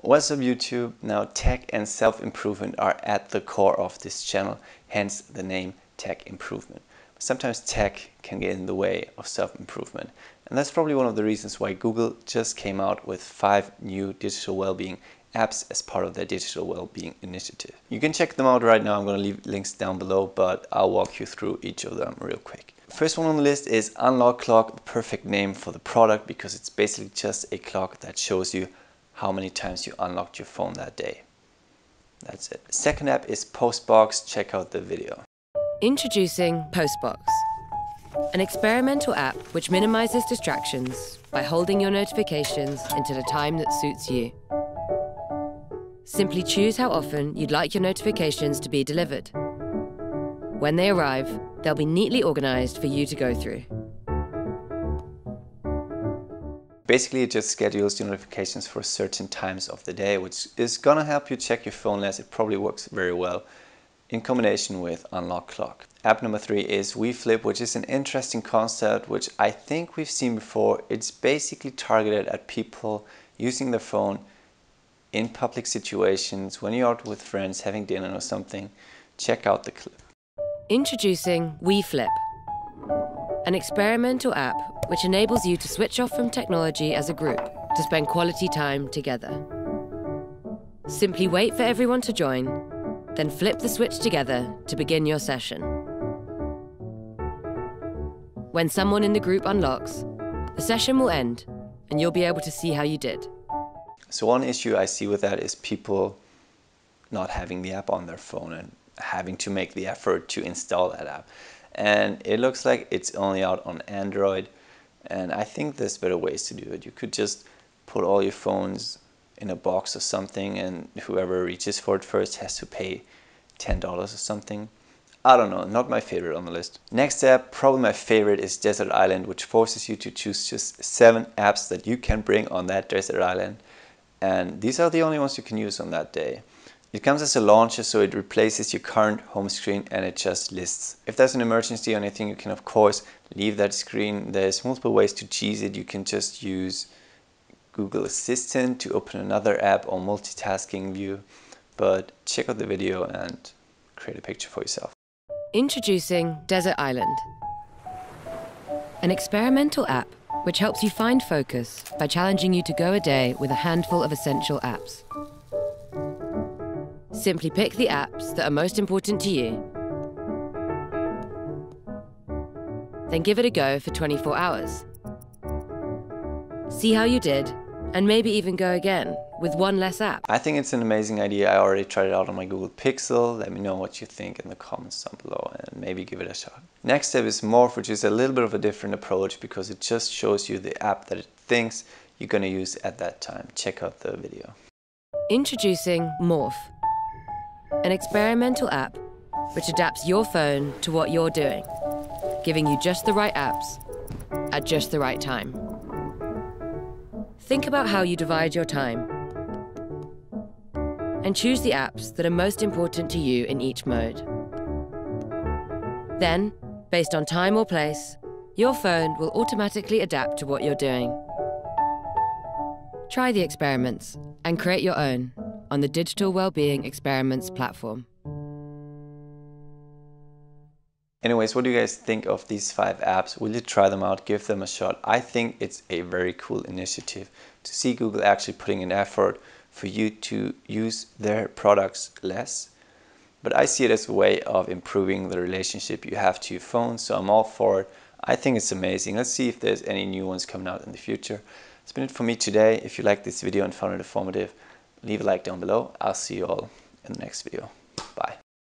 What's up YouTube? Now tech and self-improvement are at the core of this channel, hence the name Tech Improvement. Sometimes tech can get in the way of self-improvement and that's probably one of the reasons why Google just came out with five new digital well-being apps as part of their digital well-being initiative. You can check them out right now, I'm going to leave links down below but I'll walk you through each of them real quick. First one on the list is Unlock Clock, perfect name for the product because it's basically just a clock that shows you how many times you unlocked your phone that day. That's it. Second app is Postbox. Check out the video. Introducing Postbox, an experimental app which minimizes distractions by holding your notifications until a time that suits you. Simply choose how often you'd like your notifications to be delivered. When they arrive, they'll be neatly organized for you to go through. Basically, it just schedules your notifications for certain times of the day, which is gonna help you check your phone less. It probably works very well in combination with Unlock Clock. App number three is WeFlip, which is an interesting concept, which I think we've seen before. It's basically targeted at people using their phone in public situations, when you're out with friends, having dinner or something. Check out the clip. Introducing WeFlip, an experimental app which enables you to switch off from technology as a group to spend quality time together. Simply wait for everyone to join, then flip the switch together to begin your session. When someone in the group unlocks, the session will end and you'll be able to see how you did. So one issue I see with that is people not having the app on their phone and having to make the effort to install that app. And it looks like it's only out on Android and I think there's better ways to do it. You could just put all your phones in a box or something and whoever reaches for it first has to pay $10 or something. I don't know, not my favorite on the list. Next app, probably my favorite is Desert Island, which forces you to choose just seven apps that you can bring on that desert island. And these are the only ones you can use on that day. It comes as a launcher, so it replaces your current home screen and it just lists. If there's an emergency or anything, you can of course leave that screen. There's multiple ways to cheese it. You can just use Google Assistant to open another app or multitasking view. But check out the video and create a picture for yourself. Introducing Desert Island, an experimental app which helps you find focus by challenging you to go a day with a handful of essential apps. Simply pick the apps that are most important to you. Then give it a go for 24 hours. See how you did, and maybe even go again with one less app. I think it's an amazing idea. I already tried it out on my Google Pixel. Let me know what you think in the comments down below and maybe give it a shot. Next step is Morph, which is a little bit of a different approach because it just shows you the app that it thinks you're going to use at that time. Check out the video. Introducing Morph an experimental app which adapts your phone to what you're doing, giving you just the right apps at just the right time. Think about how you divide your time and choose the apps that are most important to you in each mode. Then, based on time or place, your phone will automatically adapt to what you're doing. Try the experiments and create your own on the Digital Wellbeing Experiments platform. Anyways, what do you guys think of these five apps? Will you try them out? Give them a shot. I think it's a very cool initiative to see Google actually putting an effort for you to use their products less. But I see it as a way of improving the relationship you have to your phone, so I'm all for it. I think it's amazing. Let's see if there's any new ones coming out in the future. It's been it for me today. If you liked this video and found it informative, leave a like down below. I'll see you all in the next video.